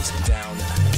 down.